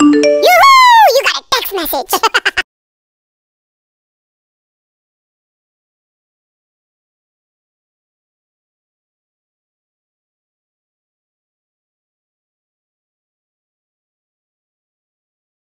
Yoo-hoo! You got a text message.